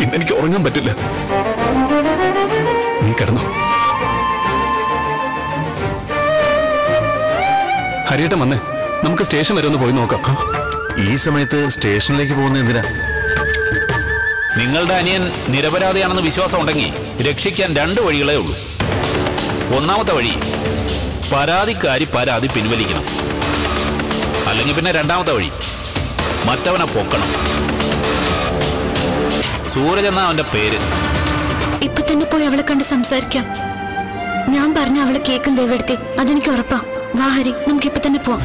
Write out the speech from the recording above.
ഇന്നെനിക്ക് ഉറങ്ങാൻ പറ്റില്ല. നീ കിടന്നു. ഹരിയേട്ടൻ വന്നേ. നമുക്ക് സ്റ്റേഷൻ വരെ ഒന്ന് പോയി നോക്കാം. ഈ സമയത്ത് സ്റ്റേഷനിലേക്ക് പോകുന്ന എന്തിനാ? നിങ്ങളുടെ അനിയൻ നിരപരാധിയാണെന്ന് വിശ്വാസം ഉണ്ടെങ്കിൽ രക്ഷിക്കാൻ രണ്ട് വഴികളേ ഉള്ളൂ. ഒന്നാമത്തെ വഴി പരാതിക്കാരി പരാതി പിൻവലിക്കണം. അല്ലെങ്കിൽ പിന്നെ രണ്ടാമത്തെ വഴി മറ്റവനെ പൊക്കണം. സൂരജ് എന്നാ അവന്റെ പേര്. ഇപ്പൊ തന്നെ പോയി അവളെ കണ്ട് സംസാരിക്കാം. ഞാൻ പറഞ്ഞ അവളെ കേൾക്കും ദേവെടുത്തി അതെനിക്ക് ഉറപ്പാ. വാ ഹരി നമുക്ക് ഇപ്പൊ തന്നെ പോവാം.